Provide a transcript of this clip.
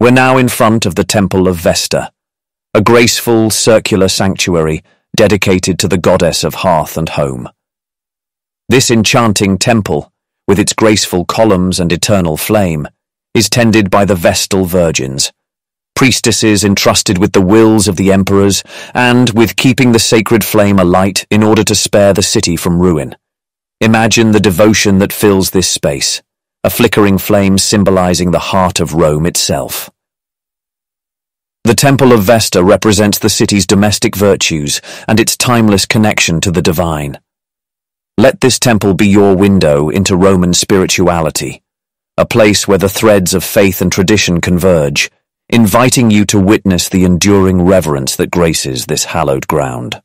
We're now in front of the Temple of Vesta, a graceful circular sanctuary dedicated to the goddess of hearth and home. This enchanting temple, with its graceful columns and eternal flame, is tended by the Vestal Virgins, priestesses entrusted with the wills of the emperors and with keeping the sacred flame alight in order to spare the city from ruin. Imagine the devotion that fills this space, a flickering flame symbolizing the heart of Rome itself. The Temple of Vesta represents the city's domestic virtues and its timeless connection to the divine. Let this temple be your window into Roman spirituality, a place where the threads of faith and tradition converge, inviting you to witness the enduring reverence that graces this hallowed ground.